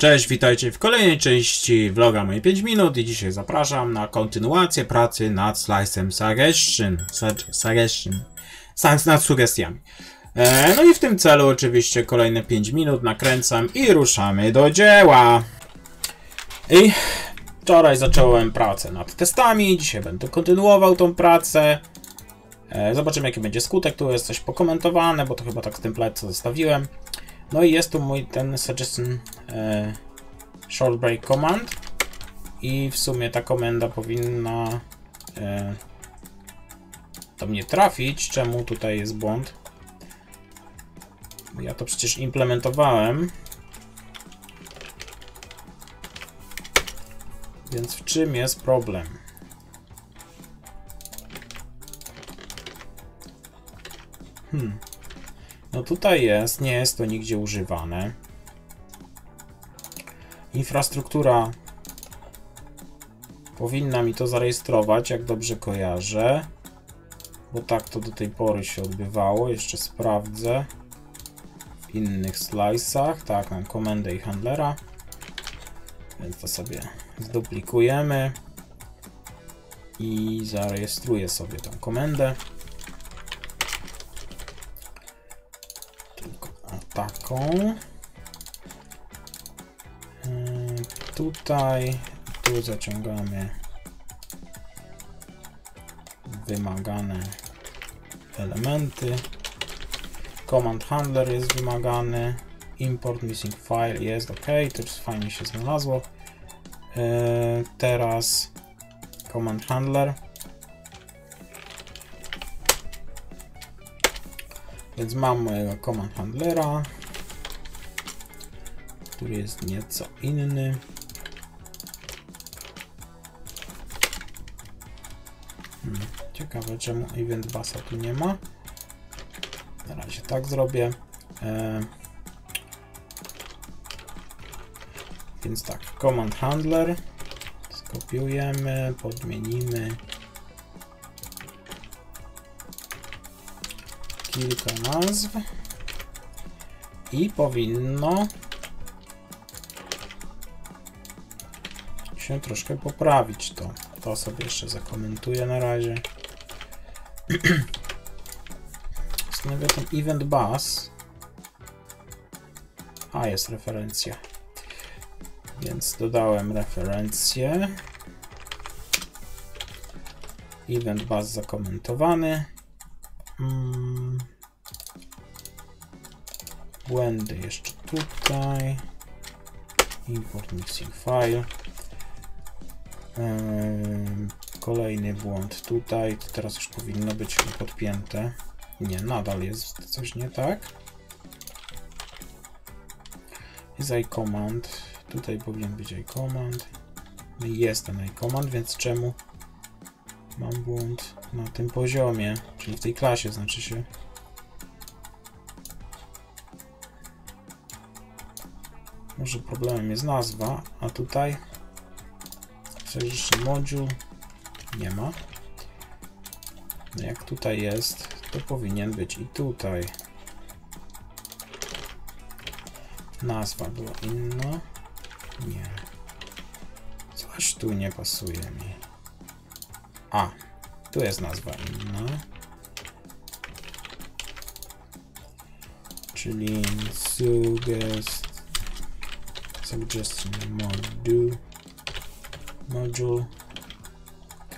Cześć, witajcie w kolejnej części vloga moje 5 minut i dzisiaj zapraszam na kontynuację pracy nad slice'em suggestion, Sug- suggestion, nad sugestiami. E, no i w tym celu oczywiście kolejne 5 minut nakręcam i ruszamy do dzieła. I wczoraj zacząłem pracę nad testami, dzisiaj będę kontynuował tą pracę. E, zobaczymy jaki będzie skutek, tu jest coś pokomentowane, bo to chyba tak z template co zostawiłem. No i jest tu mój ten suggestion e, short break command i w sumie ta komenda powinna e, do mnie trafić. Czemu tutaj jest błąd? Ja to przecież implementowałem. Więc w czym jest problem? Hmm. No tutaj jest, nie jest to nigdzie używane. Infrastruktura powinna mi to zarejestrować, jak dobrze kojarzę. Bo tak to do tej pory się odbywało. Jeszcze sprawdzę. W innych slice'ach. Tak, mam komendę i handlera. Więc to sobie zduplikujemy. I zarejestruję sobie tą komendę. Tylko taką. Tutaj, tu zaciągamy wymagane elementy. Command handler jest wymagany. Import missing file jest ok, to fajnie się znalazło. Yy, teraz command handler. Więc mam mojego command handlera, który jest nieco inny. Hmm, ciekawe czemu event basa tu nie ma. Na razie tak zrobię. E, więc tak, command handler skopiujemy, podmienimy kilka nazw i powinno się troszkę poprawić to. To sobie jeszcze zakomentuję na razie. Zastanawiam ten event bus. A, jest referencja. Więc dodałem referencję. Event bus zakomentowany. Mm. Błędy jeszcze tutaj. Import mixing file. Kolejny błąd tutaj. To teraz już powinno być podpięte. Nie, nadal jest coś nie tak. Jest iCommand. Tutaj powinien być iCommand. No Jest ten iCommand, więc czemu mam błąd na tym poziomie, czyli w tej klasie znaczy się. Może problemem jest nazwa, a tutaj przejrzyszy moduł nie ma. No jak tutaj jest, to powinien być i tutaj. Nazwa była inna. Nie. Coś tu nie pasuje mi. A, tu jest nazwa inna. Czyli suggest suggestion module module. Ok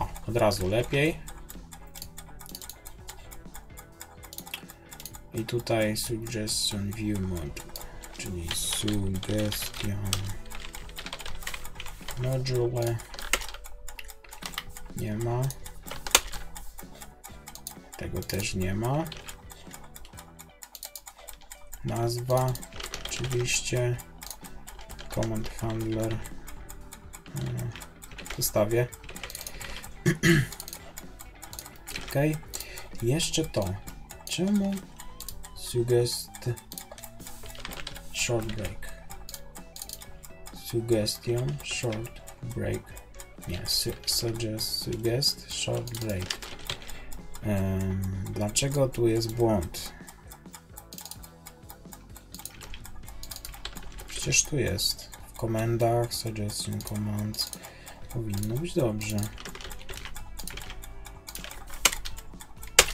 o, od razu lepiej. I tutaj suggestion view module czyli suggestion module. Nie ma. Tego też nie ma nazwa oczywiście. Command handler Hmm, zostawię. Ok jeszcze to. Czemu suggest short break? Suggestion short break. Nie su suggest suggest short break. Em, dlaczego tu jest błąd? Przecież tu jest. W komendach, suggestion commands. Powinno być dobrze.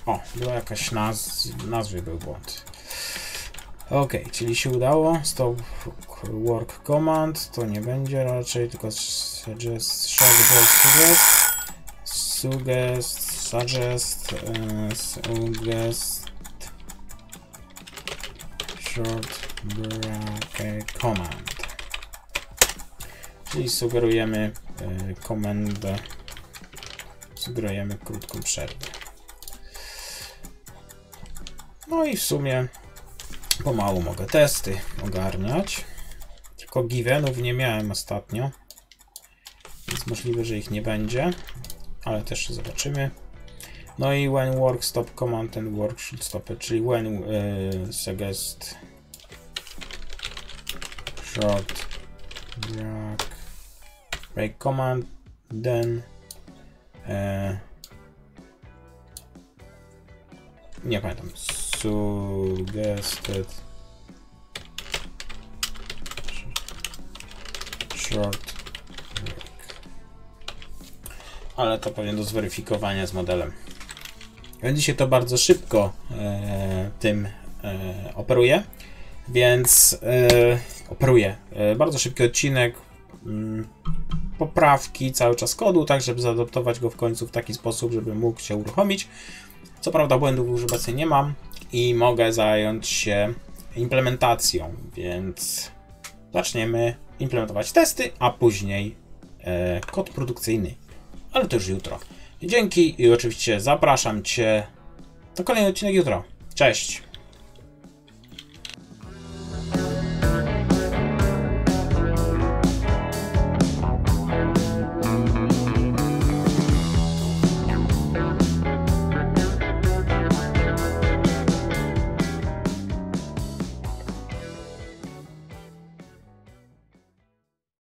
O, była jakaś naz... w był błąd. Ok, czyli się udało. Stop work command to nie będzie raczej, tylko suggest, suggest, suggest, suggest, suggest, suggest, short bracket command. Czyli sugerujemy y, komendę, sugerujemy krótką przerwę. No i w sumie pomału mogę testy ogarniać. Tylko givenów nie miałem ostatnio. Więc możliwe, że ich nie będzie. Ale też zobaczymy. No i when work stop command and work should stop it, czyli when y, suggest short break, break command then e, nie pamiętam. Suggested short break ale to pewnie do zweryfikowania z modelem. Będzie się to bardzo szybko e, tym e, operuje więc e, operuję. E, bardzo szybki odcinek. Mm, poprawki cały czas kodu, tak żeby zaadoptować go w końcu w taki sposób, żeby mógł się uruchomić. Co prawda błędów obecnie nie mam i mogę zająć się implementacją, więc zaczniemy implementować testy, a później e, kod produkcyjny. Ale to już jutro. Dzięki i oczywiście zapraszam Cię do kolejnego odcinek jutro. Cześć!